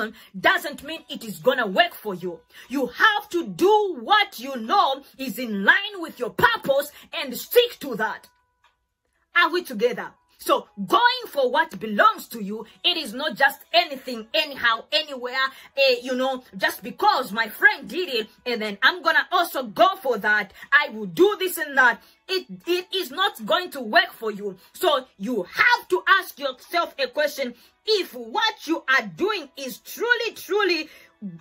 person doesn't mean it is gonna work for you. You have to do what you know is in line with your purpose and stick to that. Are we together? So going for what belongs to you, it is not just anything, anyhow, anywhere, eh, you know, just because my friend did it and then I'm gonna also go for that. I will do this and that. It, it is not going to work for you. So you have to ask yourself a question. If what you are doing is truly, truly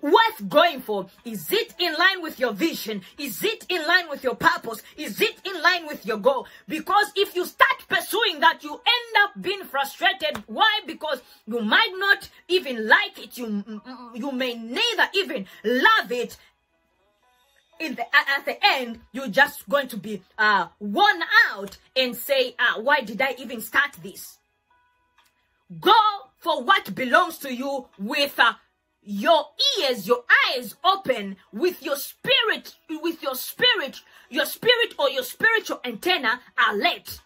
worth going for? Is it in line with your vision? Is it in line with your purpose? Is it in line with your goal? Because if you start pursuing that, you end up being frustrated. Why? Because you might not even like it. You, you may neither even love it. In the, at the end, you're just going to be uh, worn out and say, uh, why did I even start this? Go for what belongs to you with uh, your ears, your eyes open with your spirit, with your spirit, your spirit or your spiritual antenna alert.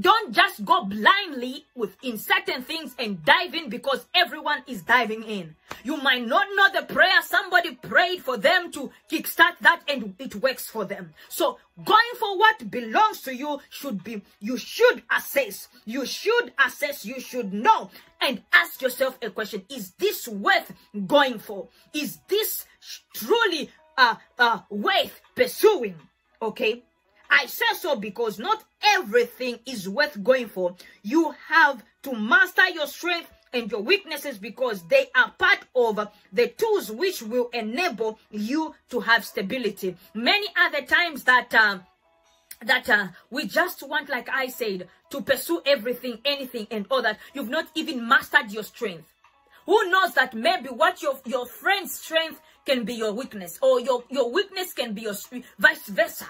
Don't just go blindly with in certain things and dive in because everyone is diving in. You might not know the prayer somebody prayed for them to kickstart that and it works for them. So going for what belongs to you should be, you should assess, you should assess, you should know and ask yourself a question. Is this worth going for? Is this truly uh, uh, worth pursuing? Okay. I say so because not everything is worth going for. You have to master your strength and your weaknesses because they are part of the tools which will enable you to have stability. Many other times that uh, that uh, we just want, like I said, to pursue everything, anything, and all that. You've not even mastered your strength. Who knows that maybe what your your friend's strength can be your weakness, or your your weakness can be your vice versa.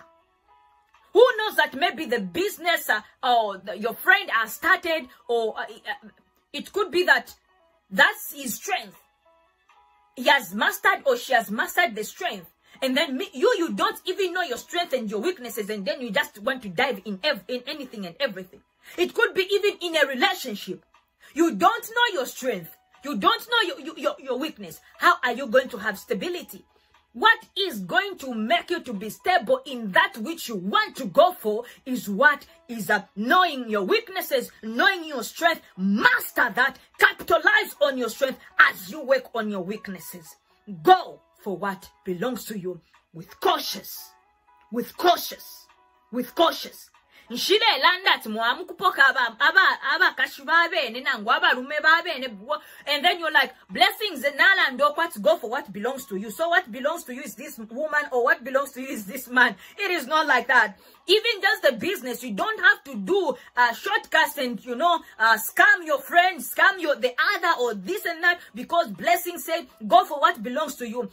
Who knows that maybe the business uh, or the, your friend has started, or uh, it could be that that's his strength. He has mastered or she has mastered the strength. And then me, you, you don't even know your strength and your weaknesses, and then you just want to dive in, in anything and everything. It could be even in a relationship. You don't know your strength. You don't know your, your, your weakness. How are you going to have stability? What is going to make you to be stable in that which you want to go for is what is uh, knowing your weaknesses, knowing your strength, master that, capitalize on your strength as you work on your weaknesses. Go for what belongs to you with cautious, with cautious, with cautious. Babene nangu abalume babene and then you're like blessings nalanda what go for what belongs to you. So what belongs to you is this woman or what belongs to you is this man. It is not like that. Even just the business you don't have to do uh, shortcuts and you know uh, scam your friends scam your the other or this and that because blessing said go for what belongs to you.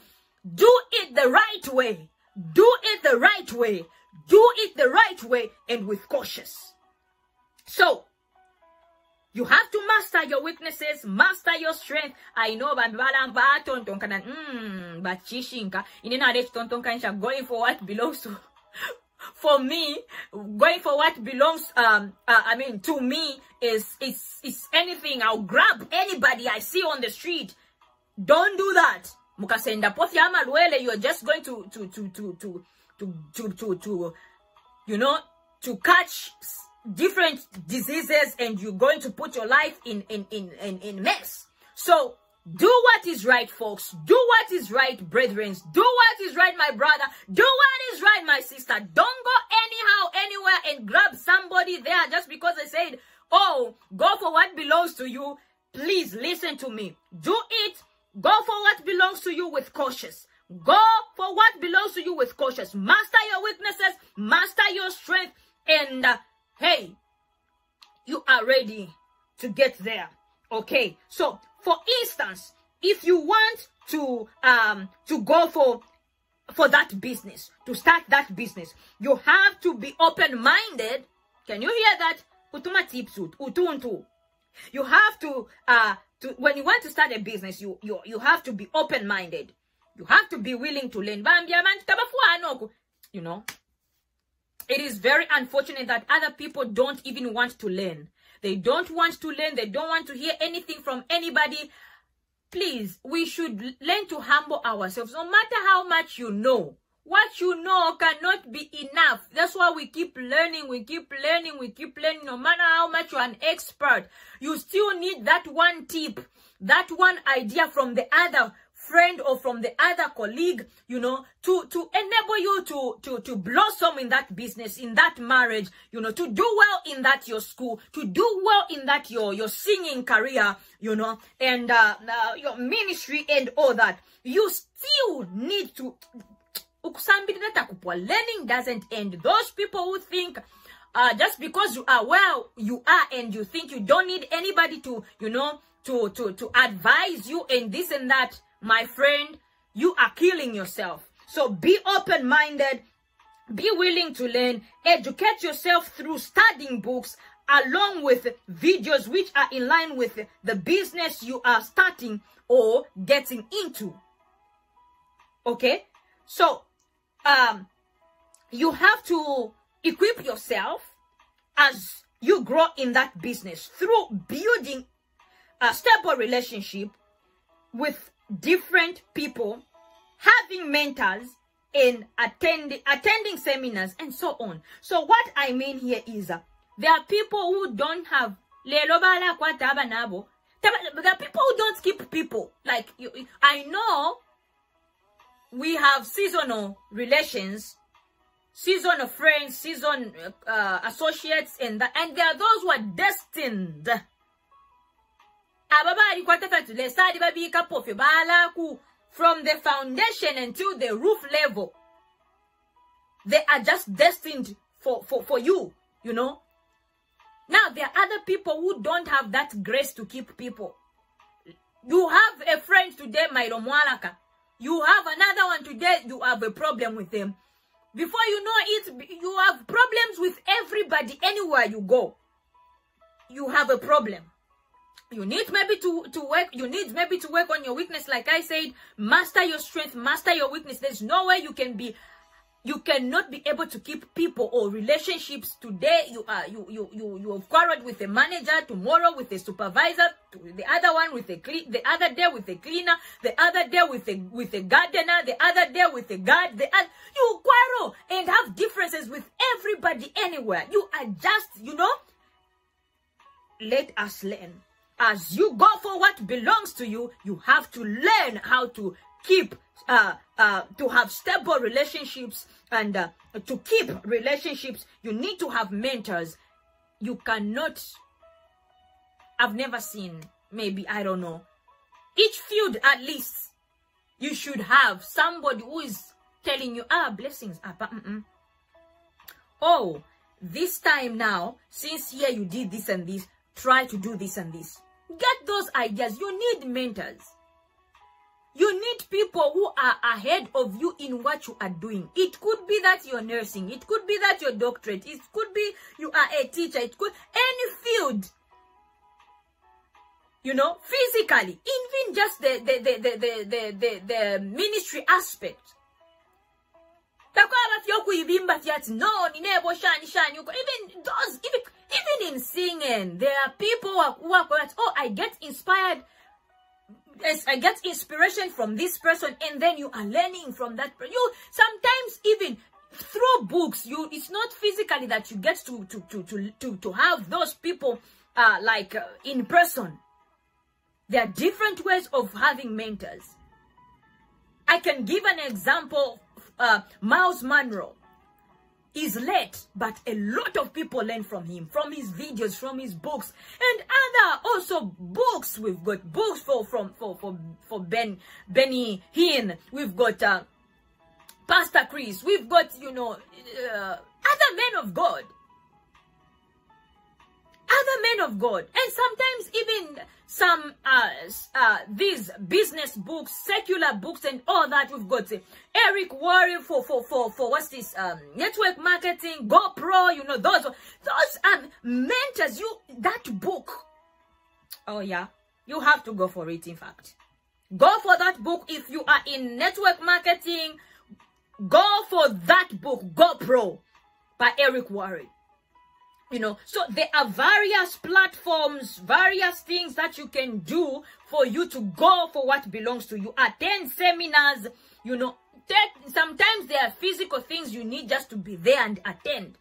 Do it the right way. Do it the right way do it the right way and with cautious. So, you have to master your weaknesses, master your strength. I know bambala tonton kana mm but chishinka inena rech tonton kanisha going for what belongs to for me going for what belongs um uh, I mean to me is is is anything I'll grab anybody I see on the street. Don't do that. Mukasenda pothi amalwele you're just going to to to to to to to to, to you know to catch different diseases and you're going to put your life in in in in, in mess. So do what is right folks. Do what is right brethren. Do what is right my brother. Do what is right my sister. Don't go anyhow anywhere and grab somebody there just because they said oh go for what belongs to you. Please listen to me. Do it. Go for what belongs to you with cautious Go for what belongs to you with cautious. Master your weaknesses, master your strength, and uh, hey, you are ready to get there. Okay, so for instance, if you want to um to go for for that business, to start that business, you have to be open-minded. Can you hear that? Utuma tips utuntu. You have to uh to when you want to start a business, you you you have to be open-minded. You have to be willing to learn. You know, it is very unfortunate that other people don't even want to learn. They don't want to learn. They don't want to hear anything from anybody. Please, we should learn to humble ourselves. No matter how much you know, what you know cannot be enough. That's why we keep learning, we keep learning, we keep learning. No matter how much you're an expert, you still need that one tip, that one idea from the other friend or from the other colleague, you know, to, to enable you to, to, to blossom in that business, in that marriage, you know, to do well in that your school, to do well in that your, your singing career, you know, and uh, uh, your ministry and all that. You still need to, learning doesn't end. Those people who think uh, just because you are well you are and you think you don't need anybody to, you know, to, to, to advise you and this and that, my friend, you are killing yourself. So be open-minded, be willing to learn, educate yourself through studying books along with videos which are in line with the business you are starting or getting into. Okay? So, um, you have to equip yourself as you grow in that business through building a stable relationship with different people, having mentors, and attending attending seminars and so on. So what I mean here is uh, there are people who don't have there are people who don't keep people. Like you, I know we have seasonal relations, seasonal friends, season uh, associates, and that, and there are those who are destined ababa from the foundation until the roof level they are just destined for, for, for you, you know. Now, there are other people who don't have that grace to keep people. You have a friend today, Mairo Mwalaka. You have another one today, you have a problem with them. Before you know it, you have problems with everybody anywhere you go. You have a problem you need maybe to to work you need maybe to work on your weakness like i said. Master your strength master your weakness. There's no way you can be you cannot be able to keep people or relationships today. You are you you you you have quarreled with a manager tomorrow with a supervisor the other one with a clean the other day with a cleaner the other day with a with a gardener the other day with a guard the you quarrel and have differences with everybody anywhere. You are just you know let us learn as you go for what belongs to you, you have to learn how to keep, uh, uh, to have stable relationships and uh, to keep relationships. You need to have mentors. You cannot, I've never seen, maybe, I don't know. Each field, at least, you should have somebody who is telling you, ah, blessings. Ah, mm -mm. Oh, this time now, since here you did this and this, try to do this and this. Get those ideas. You need mentors. You need people who are ahead of you in what you are doing. It could be that you're nursing. It could be that you're doctorate. It could be you are a teacher. It could any field. You know, physically, even just the the the the the the, the, the ministry aspect. Those even even in singing, there are people who are going, oh, I get inspired. I get inspiration from this person, and then you are learning from that. You sometimes even through books, you it's not physically that you get to to to to to, to have those people uh, like uh, in person. There are different ways of having mentors. I can give an example. Uh, Myles Munroe is late, but a lot of people learn from him, from his videos, from his books, and other also books. We've got books for from for for for Ben Benny Hinn. We've got uh, Pastor Chris. We've got you know uh, other men of God other men of God, and sometimes even some uh, uh, these business books, secular books, and all that. We've got uh, Eric Worre for for for for what's this um, network marketing, GoPro. You know those those um mentors. You that book. Oh yeah, you have to go for it. In fact, go for that book if you are in network marketing. Go for that book, GoPro. by Eric Warren. You know, so there are various platforms, various things that you can do for you to go for what belongs to you. Attend seminars, you know, take, sometimes there are physical things you need just to be there and attend.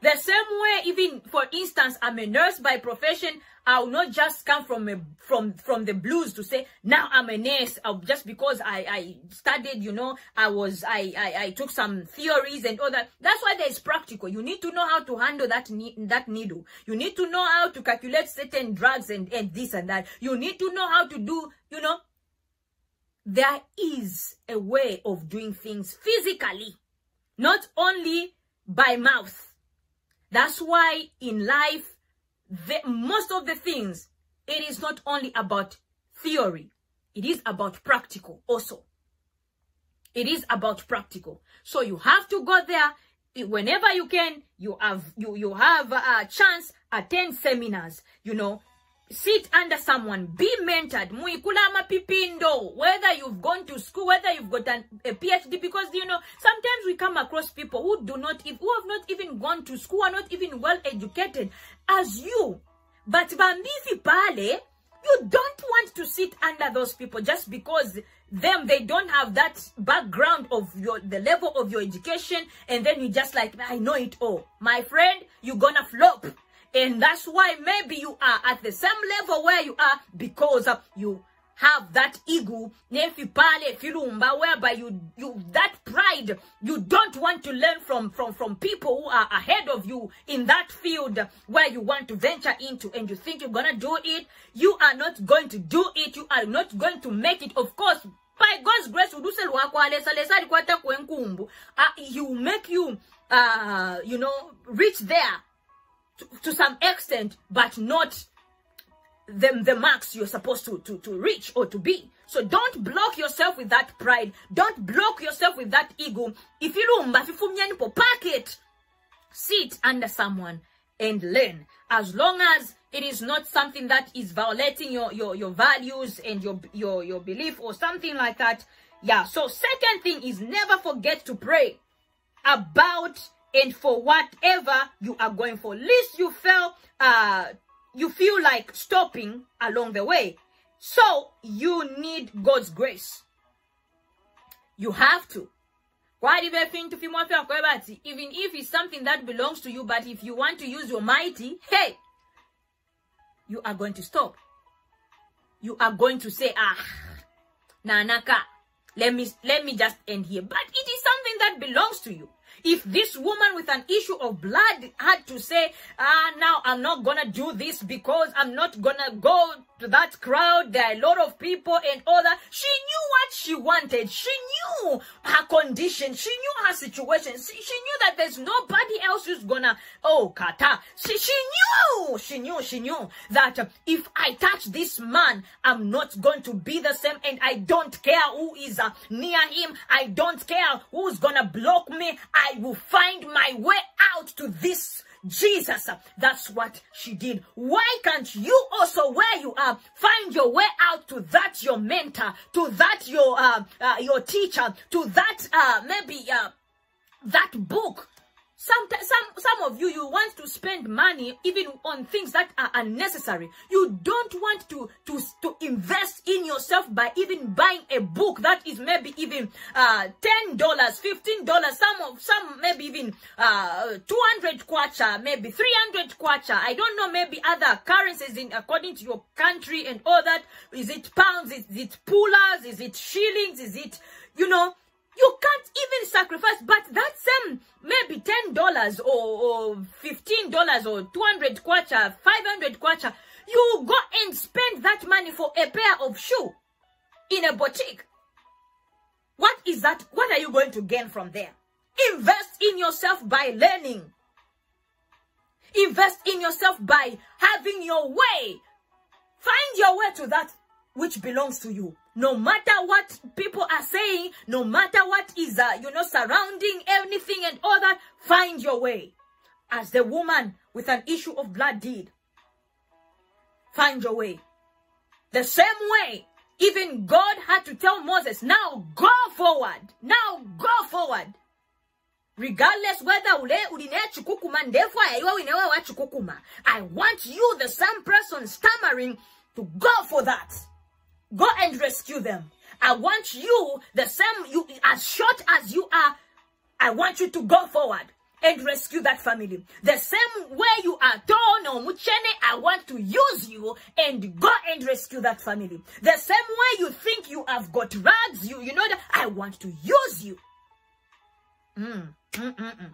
The same way, even for instance, I'm a nurse by profession. I'll not just come from a, from from the blues to say now I'm a nurse uh, just because I I studied. You know, I was I, I I took some theories and all that. That's why there's practical. You need to know how to handle that ne- that needle. You need to know how to calculate certain drugs and and this and that. You need to know how to do. You know, there is a way of doing things physically, not only by mouth. That's why in life, the, most of the things, it is not only about theory. It is about practical also. It is about practical. So you have to go there whenever you can. You have you you have a chance. Attend seminars. You know, sit under someone, be mentored, muikulama pipindo, whether you've gone to school, whether you've got an, a PhD, because you know, sometimes we come across people who do not, if who have not even gone to school, are not even well educated as you. But bambizi pale, you don't want to sit under those people just because them they don't have that background of your the level of your education and then you just like i know it all. My friend you're gonna flop and that's why maybe you are at the same level where you are because you have that ego, whereby you you that pride, you don't want to learn from from from people who are ahead of you in that field where you want to venture into, and you think you're gonna do it. You are not going to do it. You are not going to make it. Of course, by God's grace, uduse lwako alesa lesa alikwata kwenkumbu. Uh, he will make you, uh, you know, reach there to, some extent, but not the, the marks you're supposed to, to, to reach or to be. So don't block yourself with that pride. Don't block yourself with that ego. If you don't, pack it, sit under someone and learn. As long as it is not something that is violating your, your, your values and your, your, your belief or something like that. Yeah. So second thing is never forget to pray about and for whatever you are going for. Least you feel uh you feel like stopping along the way. So you need God's grace. You have to. Even if it's something that belongs to you, but if you want to use your mighty, hey, you are going to stop. You are going to say, ah, nanaka, let me let me just end here. But it is something that belongs to you. If this woman with an issue of blood had to say, ah, now I'm not gonna do this because I'm not gonna go to that crowd, there are a lot of people and all that. She knew what she wanted. She knew her condition. She knew her situation. She, she knew that there's nobody else who's gonna, oh, Kata. She, she knew, she knew, she knew that if I touch this man, I'm not going to be the same and I don't care who is uh, near him. I don't care who's gonna block me. I will find my way out to this Jesus. That's what she did. Why can't you also, where you are, find your way out to that your mentor, to that your uh, uh your teacher, to that uh maybe uh that book some, some, some of you, you want to spend money even on things that are unnecessary. You don't want to, to, to invest in yourself by even buying a book that is maybe even, uh, $10, $15, some of, some maybe even, uh, 200 kwacha, maybe 300 kwacha. I don't know, maybe other currencies in, according to your country and all that. Is it pounds? Is it pulas? Is it shillings? Is it, you know, you can't even sacrifice, but that ten dollars or, or fifteen dollars or two hundred kwacha, five hundred kwacha, you go and spend that money for a pair of shoe in a boutique. What is that? What are you going to gain from there? Invest in yourself by learning. Invest in yourself by having your way. Find your way to that which belongs to you. No matter what people are saying, no matter what is, uh, you know, surrounding anything and all that, find your way. As the woman with an issue of blood did. Find your way. The same way, even God had to tell Moses, now go forward. Now go forward. regardless whether ule uline chukukuma ndefu ayaiwa winewe wa chukukuma i want you the same person stammering to go for that go and rescue them i want you the same you as short as you are i want you to go forward and rescue that family. The same way you are torn or muchene, I want to use you and go and rescue that family. The same way you think you have got rags, you you know that I want to use you. Mm, mm, mm, mm.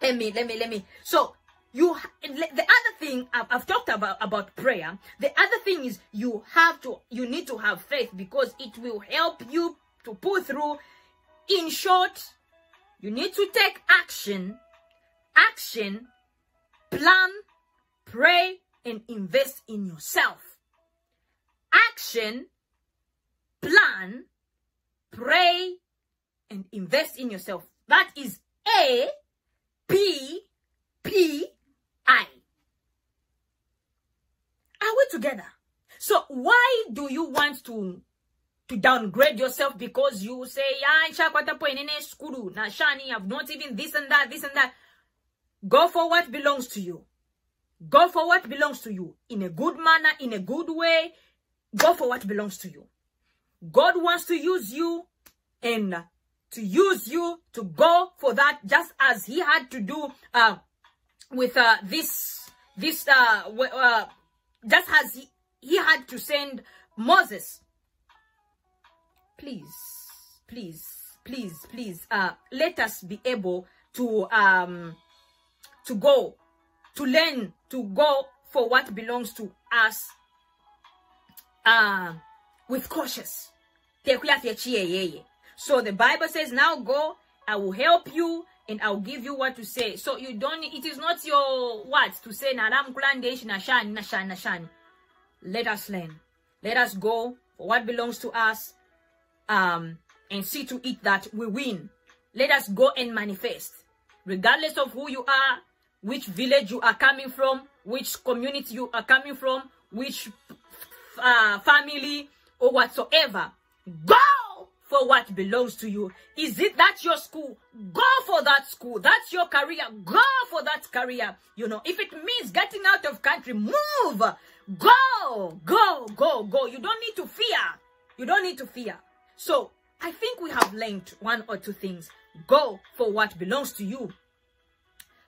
Let me, let me, let me. So you, the other thing I've, I've talked about about prayer. The other thing is you have to, you need to have faith because it will help you to pull through. In short, you need to take action action, plan, pray, and invest in yourself. Action, plan, pray, and invest in yourself. That is A P P I. Are we together? So why do you want to to downgrade yourself because you say, yeah, school, na shani, I've not even this and that, this and that. Go for what belongs to you. Go for what belongs to you in a good manner, in a good way. Go for what belongs to you. God wants to use you and to use you to go for that just as he had to do uh, with uh, this, this, uh, uh, just as he, he had to send Moses. Please, please, please, please, uh, let us be able to, um, to go, to learn, to go for what belongs to us uh, with cautious. So the Bible says, now go, I will help you and I'll give you what to say. So you don't, it is not your words to say, Naram Kulandesh Nashan, Nashan, Nashan. Let us learn. Let us go for what belongs to us um, and see to it that we win. Let us go and manifest. Regardless of who you are, which village you are coming from, which community you are coming from, which uh, family or whatsoever. Go for what belongs to you. Is it that your school? Go for that school. That's your career. Go for that career. You know, if it means getting out of country, move. Go, go, go, go. You don't need to fear. You don't need to fear. So I think we have learned one or two things. Go for what belongs to you.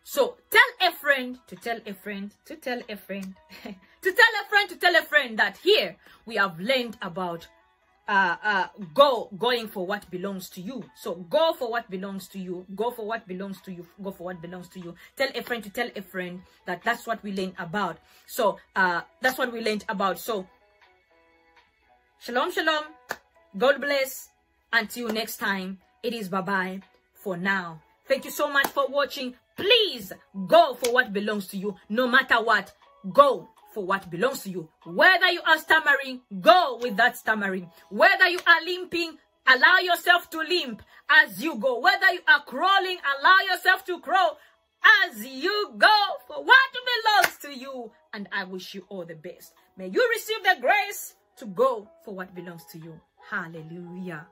So tell a friend to tell a friend to tell a friend to tell a friend to tell a friend that here we have learned about uh, uh, go going for what belongs to you. So go for what belongs to you. Go for what belongs to you. Go for what belongs to you. Tell a friend to tell a friend that that's what we learned about. So uh, that's what we learned about. So shalom, shalom. God bless. Until next time, it is bye bye for now. Thank you so much for watching. Please go for what belongs to you. No matter what, go for what belongs to you. Whether you are stammering, go with that stammering. Whether you are limping, allow yourself to limp as you go. Whether you are crawling, allow yourself to crawl as you go for what belongs to you. And I wish you all the best. May you receive the grace to go for what belongs to you. Hallelujah.